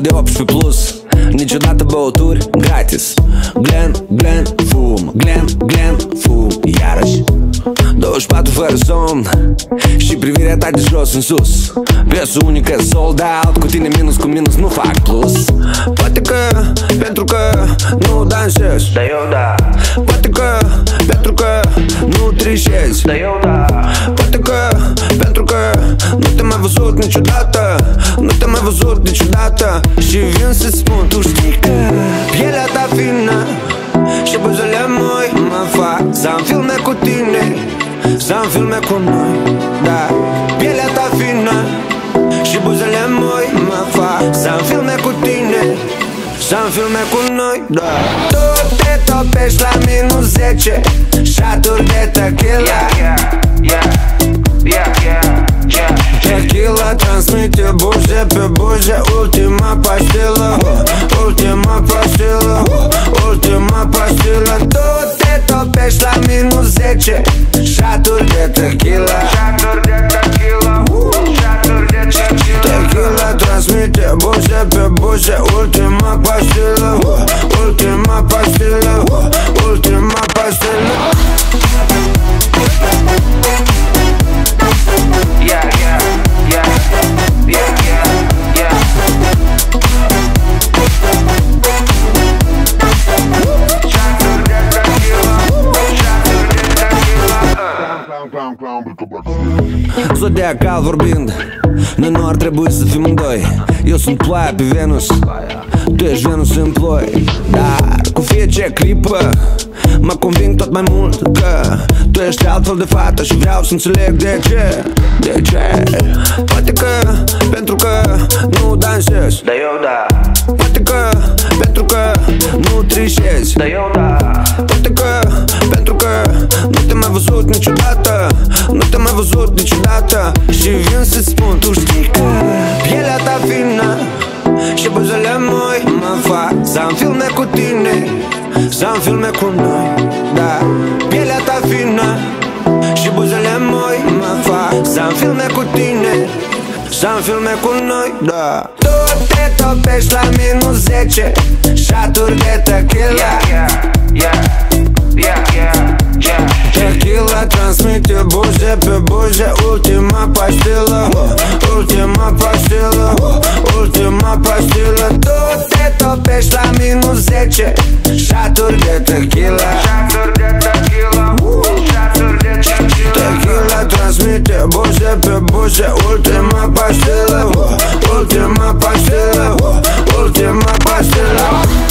De 18 plus. Niciodată băuturi gratis. Glen, Glen, fum. Glen, Glen, fum. Iarăși 24 fără somn Și privirea ta de jos în sus. Piesă unică sold out Cu tine minus cu minus nu fac plus. Poate că pentru că nu dansez Dar eu da, nu trișezi dar eu da. Poate că pentru că nu te-am mai văzut niciodată Nu te-am mai văzut niciodată. Și vin să-ți spun, tu știi că Pielea ta fină și buzele moi Mă fac. Să am filme cu tine Să am filme cu noi. Da, pielea ta fină și buzele moi Mă fac. Să am filme cu tine să am filme cu noi, da. Tu te topești la minus 10 Șaturi de tequila Yeah, yeah, yeah, yeah, yeah Tequila transmite buze pe buze Ultima pastilă Ultima pastilă Ultima pastilă Tu te topești la minus 10 Șaturi de tequila Șaturi de tequila, șaturi de tequila Tequila transmite buze pe buze Ultima pastilă Zodiacal vorbind Noi nu ar trebui să fim în doi. Eu sunt ploaia pe Venus Tu ești Venus în ploi. Dar cu fiecare clipă Mă conving tot mai mult că Tu ești altfel de fată și vreau să înțeleg de ce. De ce? Poate că pentru că nu dansezi. Dar eu da, Poate că pentru că nu trișezi. Dar eu da Nu te-am mai văzut niciodată Nu te-am mai văzut niciodată. Și vin să-ți spun, tu știi că Pielea ta fină Și buzele moi Mă fac. Să am filme cu tine Să am filme cu noi Da, pielea ta fină Și buzele moi Mă fac. Să am filme cu tine să am filme cu noi, da. Tu te topești la minus 10 Șaturi de tequila Yeah, yeah, pe buze Ultima pastilă, ultima pastilă, ultima pastilă Tu te topești la minus 10 Șaturi de tequila. Șaturi de tequila. Șaturi de tequila. Tequila transmite buze pe buze Ultima pastilă, ultima pastilă, ultima pastilă